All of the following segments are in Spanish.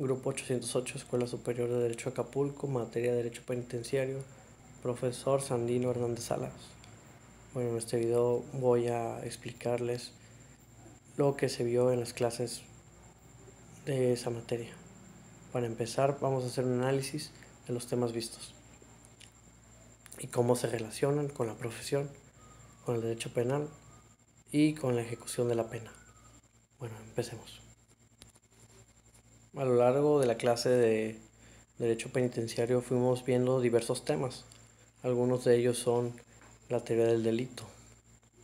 Grupo 808, Escuela Superior de Derecho Acapulco, materia de Derecho Penitenciario, profesor Sandino Hernández Salas. Bueno, en este video voy a explicarles lo que se vio en las clases de esa materia. Para empezar, vamos a hacer un análisis de los temas vistos y cómo se relacionan con la profesión, con el derecho penal y con la ejecución de la pena. Bueno, empecemos. A lo largo de la clase de Derecho Penitenciario fuimos viendo diversos temas. Algunos de ellos son la teoría del delito.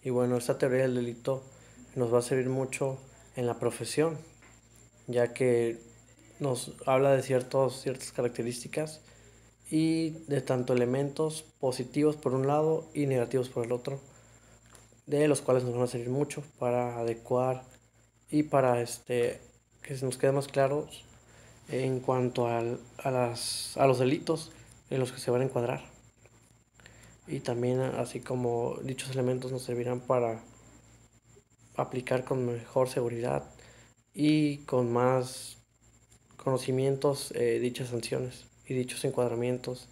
Y bueno, esta teoría del delito nos va a servir mucho en la profesión, ya que nos habla de ciertos, ciertas características y de tanto elementos positivos por un lado y negativos por el otro, de los cuales nos van a servir mucho para adecuar y para este, que se nos quede más claros en cuanto al, a, las, a los delitos en los que se van a encuadrar. Y también así como dichos elementos nos servirán para aplicar con mejor seguridad y con más conocimientos eh, dichas sanciones y dichos encuadramientos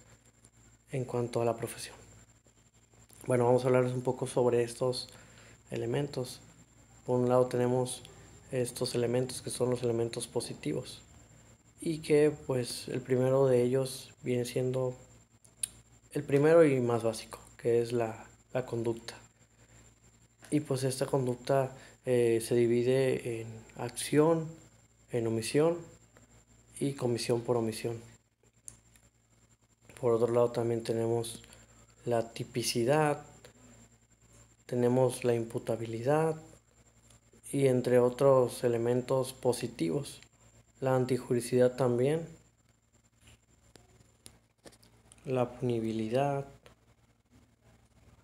en cuanto a la profesión. Bueno, vamos a hablarles un poco sobre estos elementos. Por un lado tenemos estos elementos que son los elementos positivos y que pues el primero de ellos viene siendo el primero y más básico, que es la, conducta. Y pues esta conducta eh, se divide en acción, en omisión y comisión por omisión. Por otro lado también tenemos la tipicidad, tenemos la imputabilidad y entre otros elementos positivos. La antijuricidad también, la punibilidad,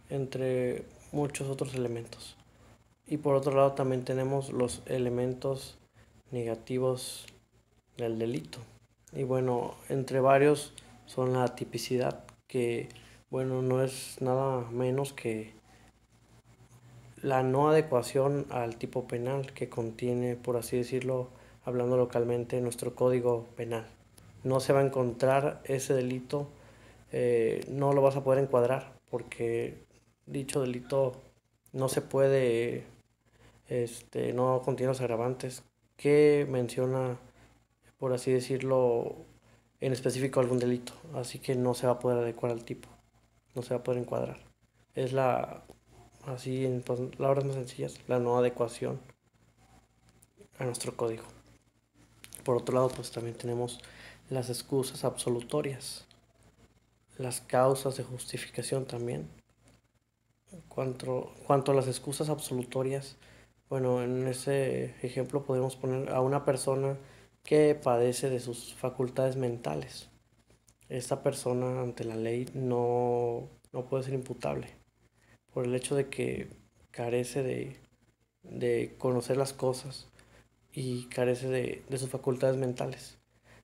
entre muchos otros elementos. Y por otro lado también tenemos los elementos negativos del delito. Y bueno, entre varios son la tipicidad, que bueno, no es nada menos que la no adecuación al tipo penal que contiene, por así decirlo, hablando localmente, nuestro código penal. No se va a encontrar ese delito, eh, no lo vas a poder encuadrar porque dicho delito no se puede, este, no contiene los agravantes que menciona, por así decirlo, en específico algún delito, así que no se va a poder adecuar al tipo, no se va a poder encuadrar. Es la, así en palabras más sencillas, la no adecuación a nuestro código. Por otro lado, pues también tenemos las excusas absolutorias, las causas de justificación también. Cuanto, cuanto a las excusas absolutorias, bueno, en ese ejemplo podemos poner a una persona que padece de sus facultades mentales. Esta persona ante la ley no, puede ser imputable por el hecho de que carece de, de conocer las cosas y carece de, sus facultades mentales.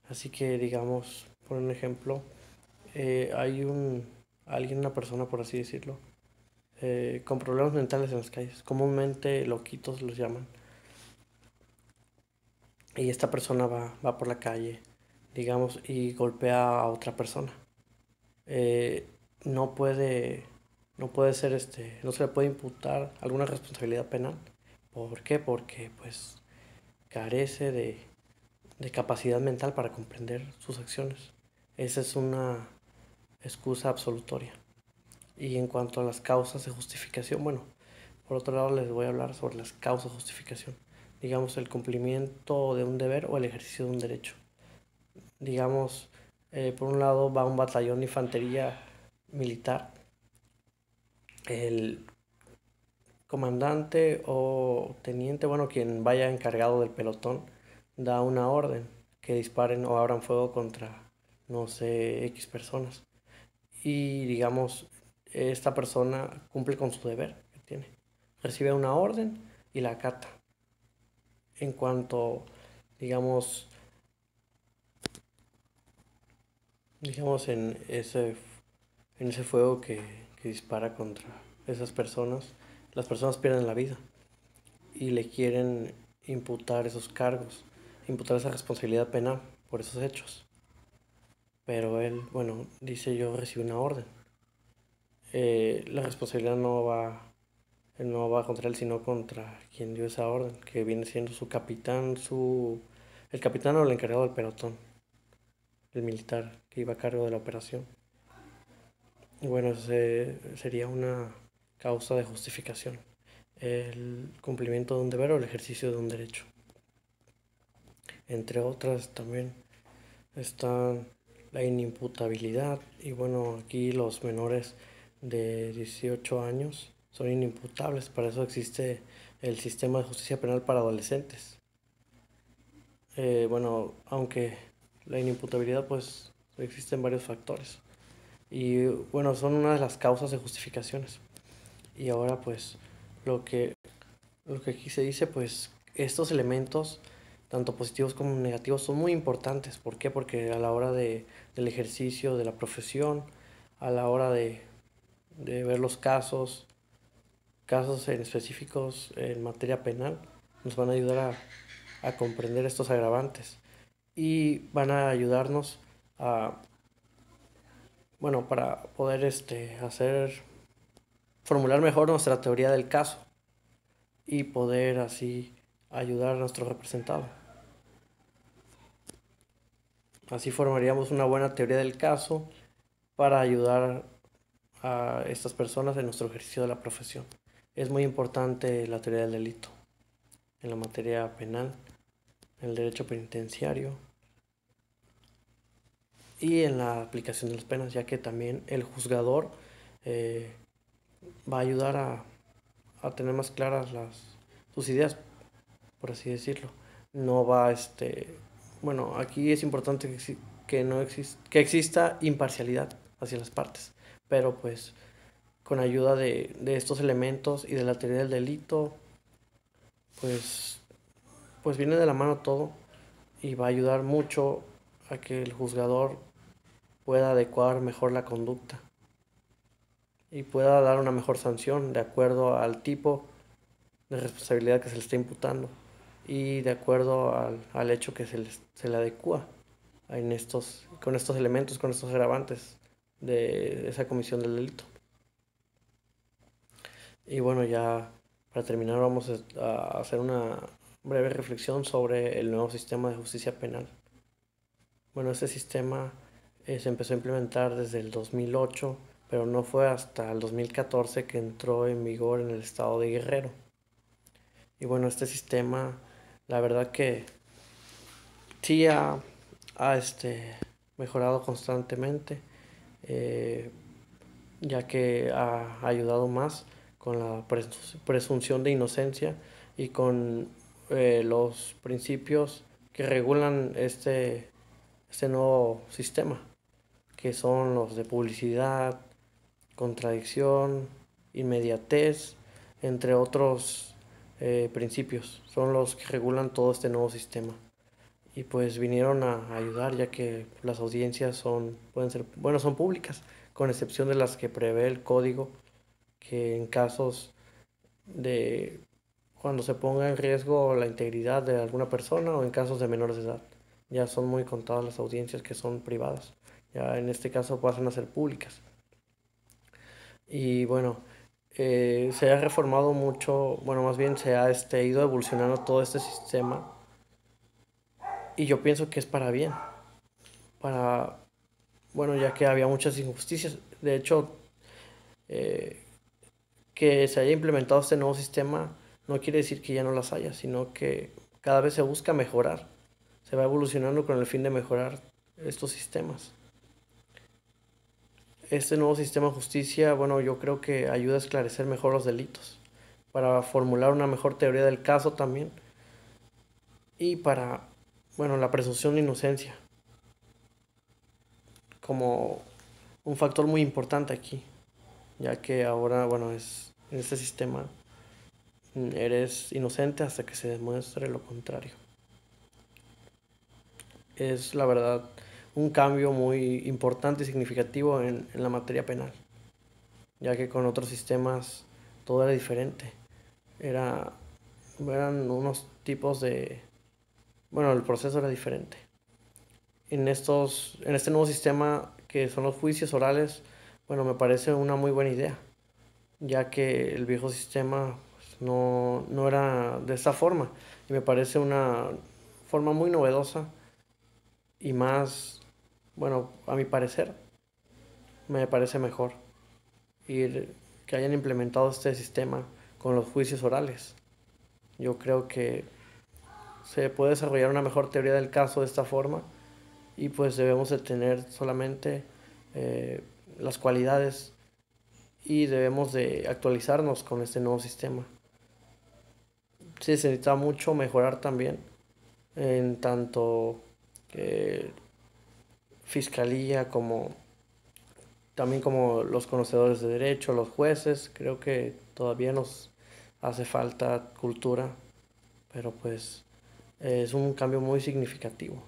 Así que, digamos, por un ejemplo, eh, hay un alguien, una persona, por así decirlo, eh, con problemas mentales en las calles, comúnmente loquitos los llaman. Y esta persona va, va por la calle, digamos, y golpea a otra persona. Eh, no puede, no puede ser este, no se le puede imputar alguna responsabilidad penal. ¿Por qué? Porque pues carece de, capacidad mental para comprender sus acciones. Esa es una excusa absolutoria. Y en cuanto a las causas de justificación, bueno, por otro lado les voy a hablar sobre las causas de justificación. Digamos, el cumplimiento de un deber o el ejercicio de un derecho. Digamos, eh, por un lado va un batallón de infantería militar. El comandante o teniente, bueno, quien vaya encargado del pelotón, da una orden que disparen o abran fuego contra, no sé, X personas. Y digamos, esta persona cumple con su deber que tiene. Recibe una orden y la acata. En cuanto, digamos, digamos en ese, en ese fuego que, dispara contra esas personas, las personas pierden la vida y le quieren imputar esos cargos. imputar esa responsabilidad penal por esos hechos. Pero él, bueno, dice yo recibí una orden. Eh, la responsabilidad no va, no va contra él, sino contra quien dio esa orden, que viene siendo su capitán, su, el capitán o el encargado del pelotón, el militar que iba a cargo de la operación. Bueno, sería una causa de justificación, el cumplimiento de un deber o el ejercicio de un derecho. Entre otras también están la inimputabilidad y bueno, aquí los menores de 18 años son inimputables, para eso existe el sistema de justicia penal para adolescentes. Eh, bueno, aunque la inimputabilidad pues existen varios factores y bueno, son una de las causas de justificaciones. Y ahora pues lo que, lo que aquí se dice pues estos elementos tanto positivos como negativos, son muy importantes. ¿Por qué? Porque a la hora de, del ejercicio de la profesión, a la hora de, de ver los casos, casos en específicos en materia penal, nos van a ayudar a, a comprender estos agravantes y van a ayudarnos a, bueno, para poder este, hacer, formular mejor nuestra teoría del caso y poder así ayudar a nuestro representado. Así formaríamos una buena teoría del caso para ayudar a estas personas en nuestro ejercicio de la profesión. Es muy importante la teoría del delito en la materia penal, en el derecho penitenciario y en la aplicación de las penas, ya que también el juzgador eh, va a ayudar a, a tener más claras las, sus ideas por así decirlo. No va, este, bueno, aquí es importante que, no existe, que exista imparcialidad hacia las partes, pero pues con ayuda de, de estos elementos y de la teoría del delito, pues, pues viene de la mano todo y va a ayudar mucho a que el juzgador pueda adecuar mejor la conducta y pueda dar una mejor sanción de acuerdo al tipo de responsabilidad que se le está imputando y de acuerdo al, al hecho que se, les, se le adecua en estos, con estos elementos, con estos agravantes de esa comisión del delito. Y bueno, ya para terminar vamos a hacer una breve reflexión sobre el nuevo sistema de justicia penal. Bueno, este sistema eh, se empezó a implementar desde el 2008, pero no fue hasta el 2014 que entró en vigor en el estado de Guerrero. Y bueno, este sistema la verdad que sí ha, este, mejorado constantemente, eh, ya que ha ayudado más con la presunción de inocencia y con eh, los principios que regulan este, este nuevo sistema, que son los de publicidad, contradicción, inmediatez, entre otros eh, principios, son los que regulan todo este nuevo sistema. Y pues vinieron a ayudar ya que las audiencias son, pueden ser, bueno, son públicas, con excepción de las que prevé el código, que en casos de cuando se ponga en riesgo la integridad de alguna persona o en casos de menores de edad. Ya son muy contadas las audiencias que son privadas. Ya en este caso pasan a ser públicas. Y bueno, eh, se ha reformado mucho, bueno, más bien se ha este, ido evolucionando todo este sistema y yo pienso que es para bien, para, bueno, ya que había muchas injusticias, de hecho, eh, que se haya implementado este nuevo sistema no quiere decir que ya no las haya, sino que cada vez se busca mejorar, se va evolucionando con el fin de mejorar estos sistemas este nuevo sistema de justicia, bueno, yo creo que ayuda a esclarecer mejor los delitos, para formular una mejor teoría del caso también y para, bueno, la presunción de inocencia como un factor muy importante aquí, ya que ahora, bueno, es en este sistema eres inocente hasta que se demuestre lo contrario. Es la verdad un cambio muy importante y significativo en, la materia penal, ya que con otros sistemas todo era diferente. Era, eran unos tipos de, bueno, el proceso era diferente. En, estos, en este nuevo sistema que son los juicios orales, bueno, me parece una muy buena idea, ya que el viejo sistema pues, no, no era de esta forma y me parece una forma muy novedosa y más, bueno, a mi parecer, me parece mejor ir, que hayan implementado este sistema con los juicios orales. Yo creo que se puede desarrollar una mejor teoría del caso de esta forma y pues debemos de tener solamente eh, las cualidades y debemos de actualizarnos con este nuevo sistema. se necesita mucho mejorar también en tanto eh, fiscalía como también como los conocedores de derecho, los jueces, creo que todavía nos hace falta cultura, pero pues es un cambio muy significativo.